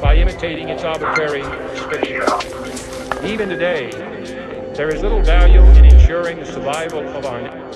by imitating its arbitrary restrictions. Even today, there is little value in ensuring the survival of our...